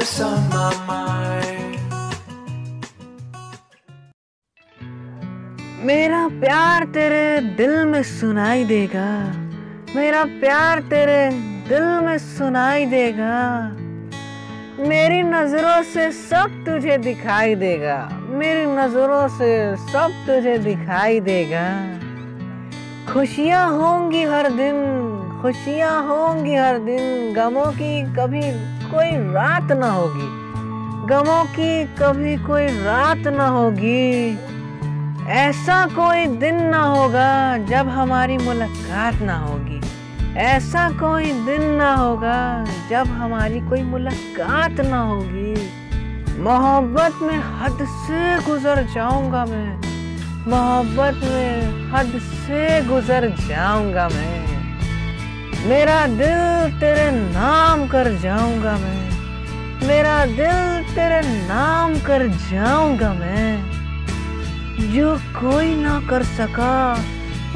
this on my mind. मेरा प्यार तेरे दिल में सुनाई देगा। मेरा प्यार तेरे दिल में सुनाई देगा। मेरी नज़रों से सब तुझे दिखाई देगा। मेरी नज़रों से सब तुझे दिखाई देगा। खुशियाँ होंगी हर दिन, खुशियाँ होंगी हर दिन। गमों की कभी कोई रात ना होगी। गमों की कभी कोई रात ना होगी। ऐसा कोई दिन ना होगा जब हमारी मुलाकात ना होगी। ऐसा कोई दिन ना होगा जब हमारी कोई मुलाकात ना होगी। मोहब्बत में हद से गुजर जाऊँगा मैं। मोहब्बत में हद से गुजर जाऊँगा मैं। मेरा दिल तेरे नाम कर जाऊँगा मैं। मेरा दिल तेरे नाम कर जाऊँगा मैं। जो कोई ना कर सका,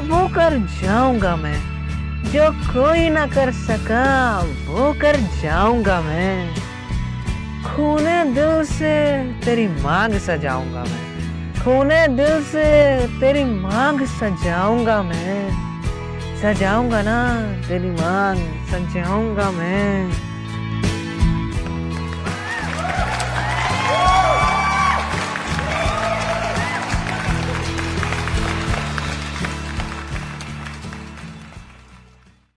वो कर जाऊँगा मैं। जो कोई ना कर सका, वो कर जाऊँगा मैं। खूने दिल से तेरी मांग सजाऊँगा मैं। खूने दिल से तेरी मांग सजाऊँगा मैं। सजाऊँगा ना तेरी मांग सजाऊँगा मैं।